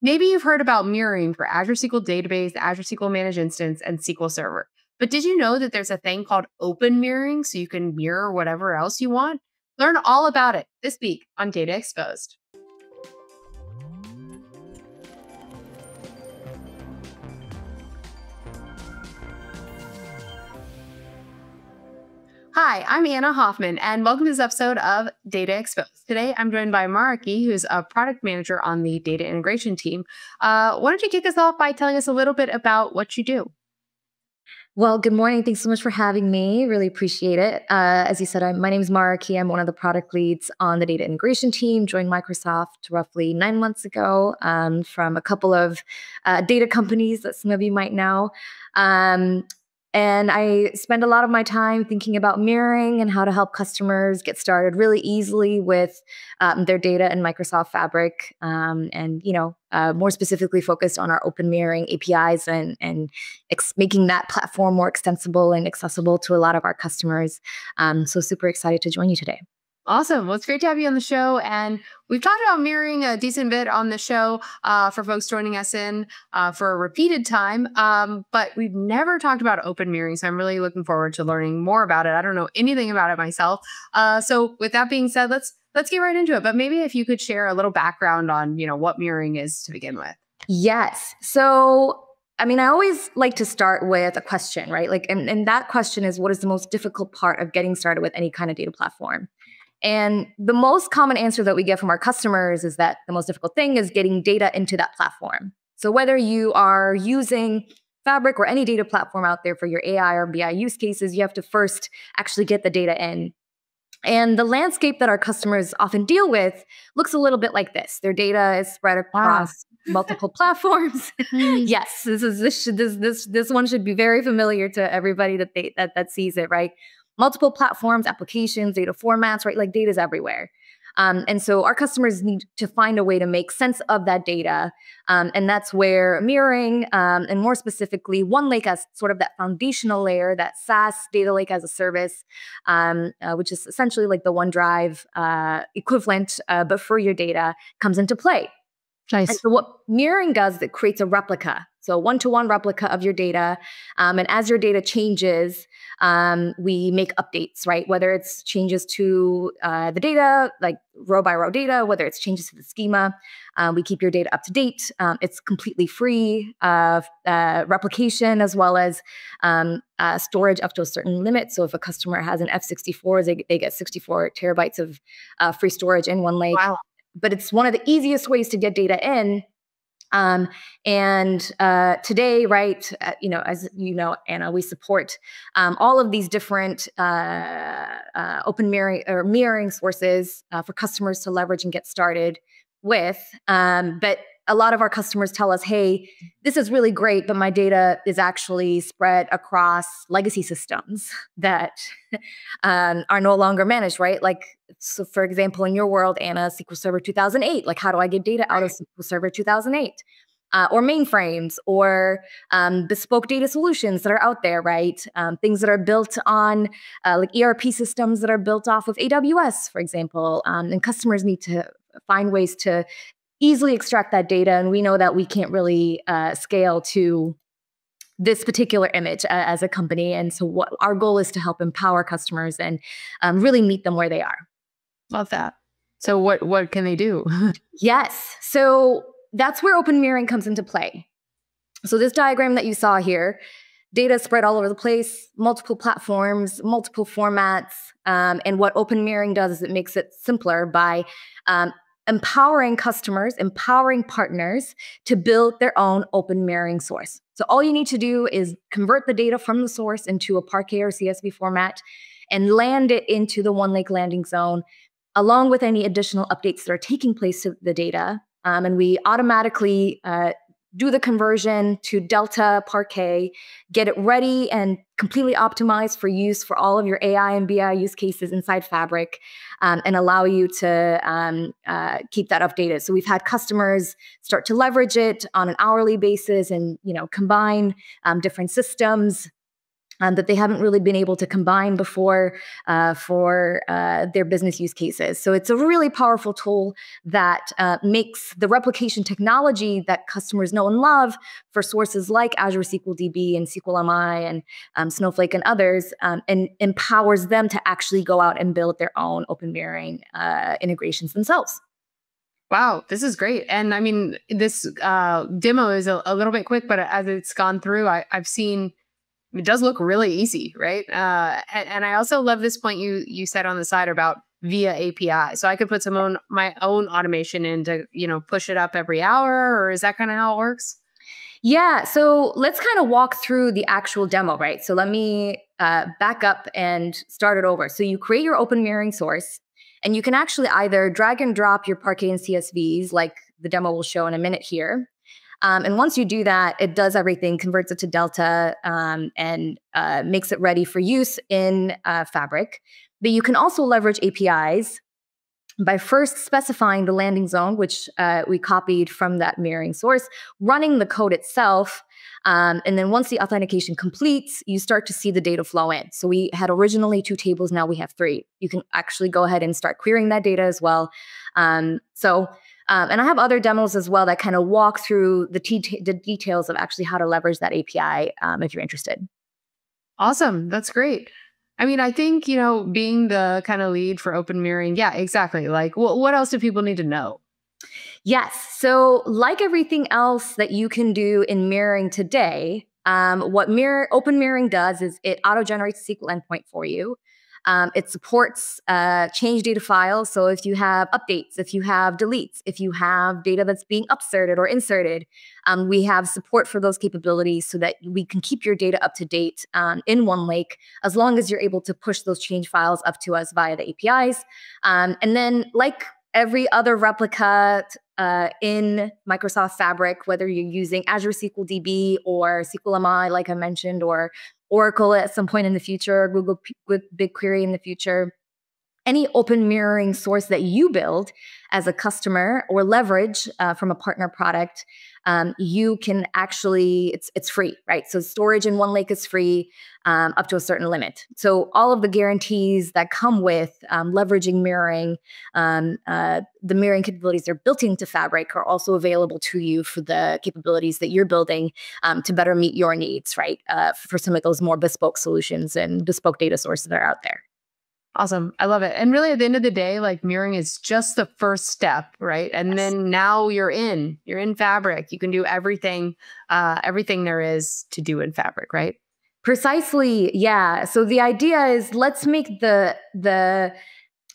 Maybe you've heard about mirroring for Azure SQL Database, Azure SQL Managed Instance, and SQL Server. But did you know that there's a thing called open mirroring so you can mirror whatever else you want? Learn all about it this week on Data Exposed. Hi, I'm Anna Hoffman, and welcome to this episode of Data Exposed. Today, I'm joined by Maraki, who's a product manager on the data integration team. Uh, why don't you kick us off by telling us a little bit about what you do? Well, good morning. Thanks so much for having me. Really appreciate it. Uh, as you said, I'm, my name is Maraki. I'm one of the product leads on the data integration team. Joined Microsoft roughly nine months ago um, from a couple of uh, data companies that some of you might know. Um, and I spend a lot of my time thinking about mirroring and how to help customers get started really easily with um, their data in Microsoft Fabric, um, and you know, uh, more specifically focused on our open mirroring APIs and and making that platform more extensible and accessible to a lot of our customers. Um, so super excited to join you today. Awesome. Well, it's great to have you on the show. And we've talked about mirroring a decent bit on the show uh, for folks joining us in uh, for a repeated time. Um, but we've never talked about open mirroring. So I'm really looking forward to learning more about it. I don't know anything about it myself. Uh, so with that being said, let's let's get right into it. But maybe if you could share a little background on, you know, what mirroring is to begin with. Yes. So I mean, I always like to start with a question, right? Like, and, and that question is what is the most difficult part of getting started with any kind of data platform? And the most common answer that we get from our customers is that the most difficult thing is getting data into that platform. So whether you are using Fabric or any data platform out there for your AI or BI use cases, you have to first actually get the data in. And the landscape that our customers often deal with looks a little bit like this. Their data is spread across wow. multiple platforms. Hmm. yes, this is this, should, this this this one should be very familiar to everybody that they that that sees it, right? Multiple platforms, applications, data formats, right? Like data is everywhere. Um, and so our customers need to find a way to make sense of that data. Um, and that's where mirroring, um, and more specifically, OneLake as sort of that foundational layer, that SaaS data lake as a service, um, uh, which is essentially like the OneDrive uh, equivalent, uh, but for your data, comes into play. Nice. And so what mirroring does, is it creates a replica. So one-to-one replica of your data. Um, and as your data changes, um, we make updates, right? Whether it's changes to uh, the data, like row by row data, whether it's changes to the schema, um, we keep your data up to date. Um, it's completely free of uh, replication as well as um, uh, storage up to a certain limit. So if a customer has an F64, they, they get 64 terabytes of uh, free storage in OneLake. Wow but it's one of the easiest ways to get data in. Um, and uh, today, right, uh, you know, as you know, Anna, we support um, all of these different uh, uh open mirroring or mirroring sources uh, for customers to leverage and get started with. Um, but a lot of our customers tell us, hey, this is really great, but my data is actually spread across legacy systems that um, are no longer managed, right? Like, so for example, in your world, Anna, SQL Server 2008, like how do I get data out of SQL Server 2008? Uh, or mainframes or um, bespoke data solutions that are out there, right? Um, things that are built on uh, like ERP systems that are built off of AWS, for example. Um, and customers need to find ways to easily extract that data. And we know that we can't really uh, scale to this particular image uh, as a company. And so, what our goal is to help empower customers and um, really meet them where they are. Love that. So, what what can they do? yes. So that's where open mirroring comes into play. So this diagram that you saw here, data spread all over the place, multiple platforms, multiple formats. Um, and what open mirroring does is it makes it simpler by um, empowering customers, empowering partners to build their own open mirroring source. So all you need to do is convert the data from the source into a Parquet or CSV format and land it into the OneLake landing zone, along with any additional updates that are taking place to the data. Um, and we automatically uh, do the conversion to Delta Parquet, get it ready and completely optimized for use for all of your AI and BI use cases inside Fabric, um, and allow you to um, uh, keep that updated. So we've had customers start to leverage it on an hourly basis, and you know combine um, different systems um, that they haven't really been able to combine before uh, for uh, their business use cases. So it's a really powerful tool that uh, makes the replication technology that customers know and love for sources like Azure SQL DB and SQL MI and um, Snowflake and others, um, and empowers them to actually go out and build their own open mirroring uh, integrations themselves. Wow, this is great. And I mean, this uh, demo is a, a, little bit quick, but as it's gone through, I, I've seen it does look really easy, right? Uh, and, and, I also love this point you you said on the side about via API. So I could put some own my own automation in to you know push it up every hour, or is that kind of how it works? Yeah. So let's kind of walk through the actual demo, right? So let me uh, back up and start it over. So you create your open mirroring source, and you can actually either drag and drop your Parquet and CSVs, like the demo will show in a minute here, um, and once you do that, it does everything, converts it to Delta, um, and uh, makes it ready for use in uh, Fabric. But you can also leverage APIs by first specifying the landing zone, which uh, we copied from that mirroring source, running the code itself. Um, and then once the authentication completes, you start to see the data flow in. So we had originally two tables, now we have three. You can actually go ahead and start querying that data as well. Um, so um, and I have other demos as well that kind of walk through the, t- the details of actually how to leverage that API um, if you're interested. Awesome. That's great. I mean, I think, you know, being the kind of lead for open mirroring, yeah, exactly. Like, wh- what else do people need to know? Yes. So, like everything else that you can do in mirroring today, um, what mirror open mirroring does is it auto generates SQL endpoint for you. Um, it supports uh, change data files. So if you have updates, if you have deletes, if you have data that's being upserted or inserted, um, we have support for those capabilities so that we can keep your data up to date um, in OneLake as long as you're able to push those change files up to us via the APIs. Um, and then, like every other replica uh, in Microsoft Fabric, whether you're using Azure SQL DB or SQLMI, like I mentioned, or Oracle at some point in the future, or Google with BigQuery in the future. Any open mirroring source that you build as a customer or leverage uh, from a partner product, um, you can actually it's it's free, right? So storage in OneLake is free um, up to a certain limit. So all of the guarantees that come with um, leveraging mirroring, um, uh, the mirroring capabilities that are built into Fabric are also available to you for the capabilities that you're building um, to better meet your needs, right? Uh, for some of those more bespoke solutions and bespoke data sources that are out there. Awesome. I love it. And really, at the end of the day, like mirroring is just the first step, right? And yes. then now you're in, you're in Fabric. You can do everything, uh, everything there is to do in Fabric, right? Precisely. Yeah. So the idea is let's make the the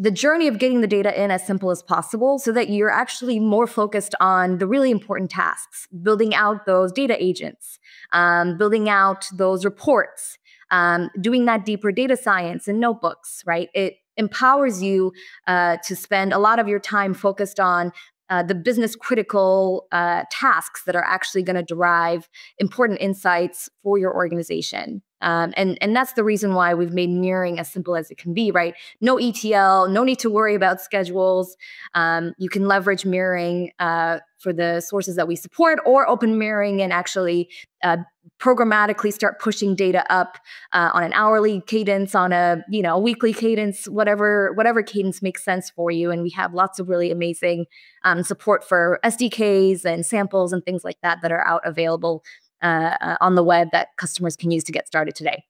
the journey of getting the data in as simple as possible so that you're actually more focused on the really important tasks, building out those data agents, um, building out those reports, um, doing that deeper data science in notebooks, right? It empowers you uh, to spend a lot of your time focused on uh, the business critical uh, tasks that are actually going to derive important insights for your organization. Um, and, and that's the reason why we've made mirroring as simple as it can be, right? No ETL, no need to worry about schedules. Um, you can leverage mirroring uh, for the sources that we support or open mirroring and actually uh, programmatically start pushing data up uh, on an hourly cadence on a you know weekly cadence whatever whatever cadence makes sense for you and we have lots of really amazing um, support for sdks and samples and things like that that are out available uh, uh, on the web that customers can use to get started today.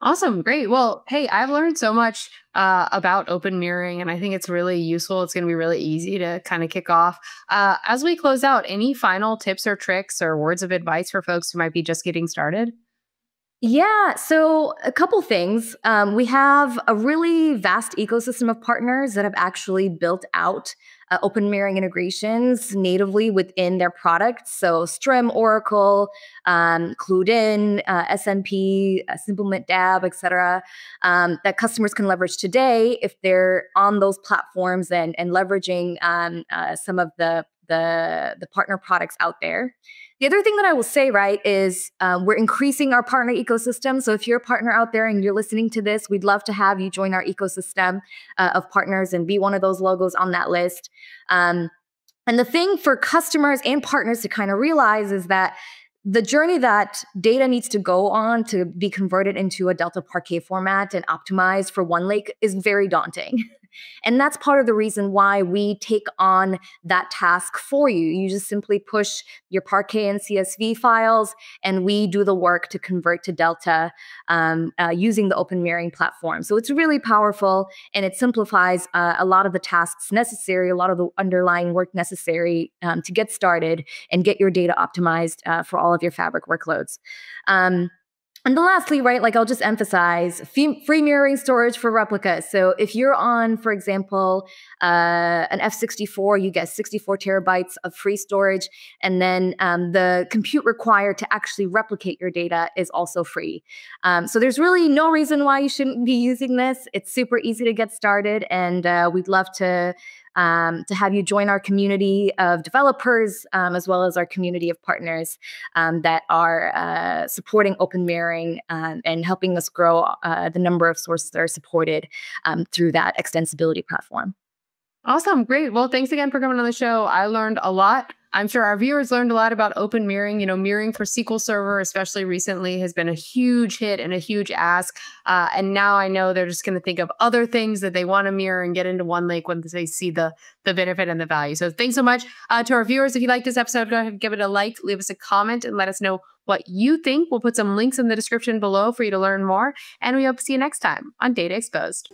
Awesome. Great. Well, hey, I've learned so much uh, about open mirroring, and I think it's really useful. It's going to be really easy to kind of kick off. Uh, as we close out, any final tips or tricks or words of advice for folks who might be just getting started? Yeah, so a couple things. Um, we have a really vast ecosystem of partners that have actually built out uh, open mirroring integrations natively within their products. So Striim, Oracle, um, CluedIn, uh, SNP, uh, Simplement Dab, etc. Um, that customers can leverage today if they're on those platforms and, and leveraging um, uh, some of the, the, the partner products out there. The other thing that I will say, right, is um, we're increasing our partner ecosystem. So if you're a partner out there and you're listening to this, we'd love to have you join our ecosystem uh, of partners and be one of those logos on that list. Um, and the thing for customers and partners to kind of realize is that the journey that data needs to go on to be converted into a Delta Parquet format and optimized for OneLake is very daunting. And that's part of the reason why we take on that task for you. You just simply push your Parquet and CSV files, and we do the work to convert to Delta um, uh, using the Open Mirroring platform. So it's really powerful and it simplifies uh, a lot of the tasks necessary, a lot of the underlying work necessary um, to get started and get your data optimized uh, for all of your Fabric workloads. Um, and then lastly, right, like I'll just emphasize free mirroring storage for replicas. So if you're on, for example, uh, an F64, you get 64 terabytes of free storage. And then um, the compute required to actually replicate your data is also free. Um, so there's really no reason why you shouldn't be using this. It's super easy to get started. And uh, we'd love to um, to have you join our community of developers um, as well as our community of partners um, that are uh, supporting open mirroring um, and helping us grow uh, the number of sources that are supported um, through that extensibility platform. Awesome. Great. Well, thanks again for coming on the show. I learned a lot. I'm sure our viewers learned a lot about open mirroring. You know, mirroring for SQL Server, especially recently, has been a huge hit and a huge ask. Uh, and now I know they're just going to think of other things that they want to mirror and get into OneLake when they see the the benefit and the value. So thanks so much uh, to our viewers. If you like this episode, go ahead and give it a like, leave us a comment, and let us know what you think. We'll put some links in the description below for you to learn more. And we hope to see you next time on Data Exposed.